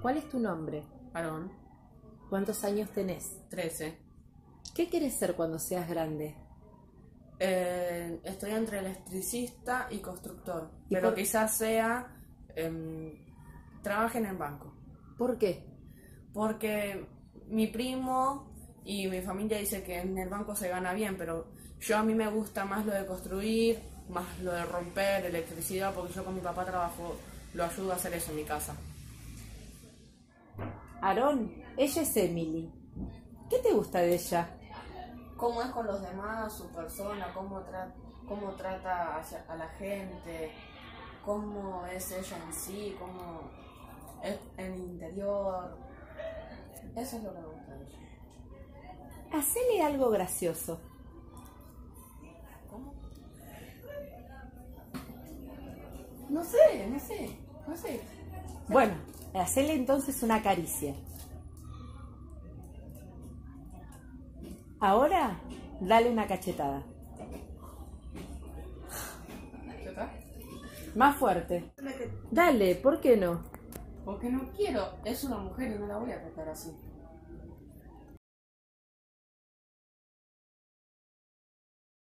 ¿Cuál es tu nombre? Aarón, ¿Cuántos años tenés? 13. ¿Qué quieres ser cuando seas grande? Eh, estoy entre electricista y constructor, ¿Y pero por- quizás sea em, trabaje en el banco. ¿Por qué? Porque mi primo y mi familia dice que en el banco se gana bien, pero yo a mí me gusta más lo de construir, más lo de romper electricidad, porque yo con mi papá trabajo, lo ayudo a hacer eso en mi casa. Aarón, ella es Emily. ¿Qué te gusta de ella? cómo es con los demás, su persona, cómo, tra- cómo trata a la gente, cómo es ella en sí, cómo es en el interior. Eso es lo que me gusta de ella. Hacele algo gracioso. ¿Cómo? No sé, no sé, no sé. Bueno, hacele entonces una caricia. Ahora, dale una cachetada. Más fuerte. Dale, ¿por qué no? Porque no quiero, es una mujer y no la voy a tratar así.